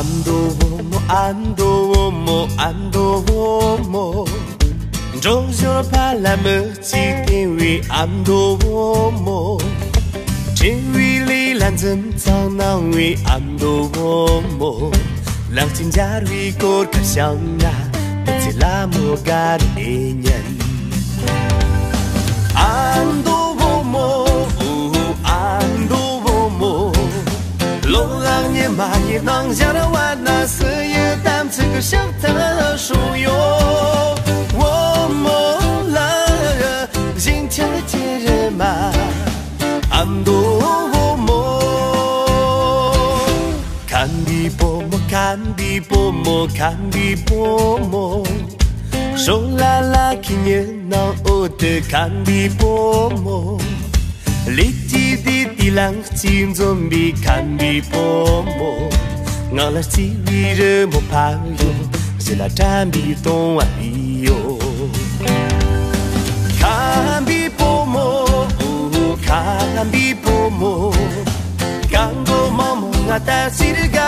安多莫，安多莫，安多莫，常常把咱们记在心安多莫，千里万里咱总想那为安多莫，老百姓家里的苦想呀，都是咱们干的年。安。隆朗年玛，一囊加拉万纳，四叶胆子格香达酥哟，我莫拉热，今天的情人嘛，安多莫，堪地波莫，堪地波莫，堪地波莫，索拉拉起年囊哦的堪地波莫。Litti di di lang chin zon bi kan bi po mo Nga la si vi re mo pa yo Se la tan a yo Kan bi mo Kan bi po mo Kan go mo nga ta si re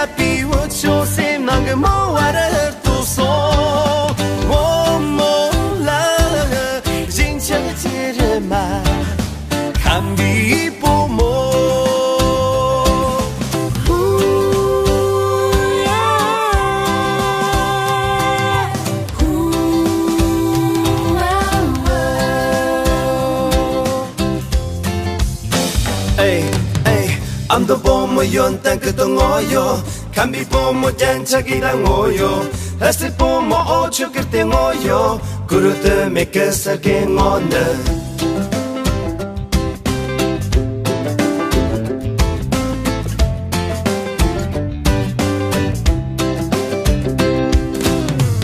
ay, h e y i m the bomo yon tan katong oyo Kambi bomo jan chagilang oyo Hasi bomo ocho k i r t e n g oyo Kurute m e k e s a r keng onda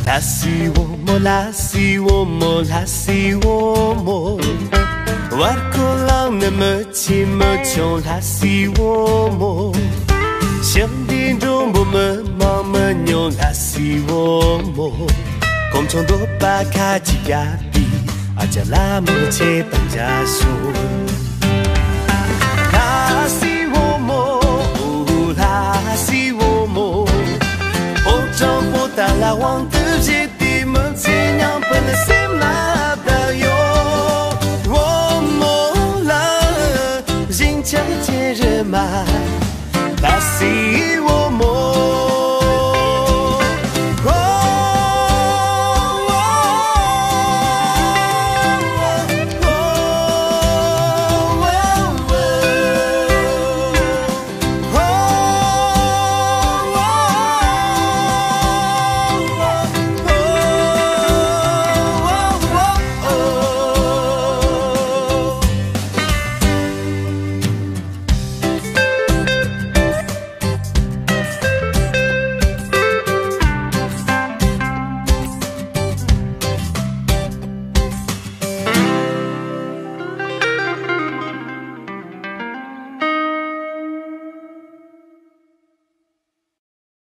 Lasiwo mo, lasiwo mo, lasiwo mo lang chi Varkolan ne mötsi mötsion lasi womo Siam mơ rumbo me mama nyon lasi womo Kom chon do pa kaji gabi Aja la mo che panja so Lasi womo, oh lasi womo Oh chon po ta la wang tu jit mind.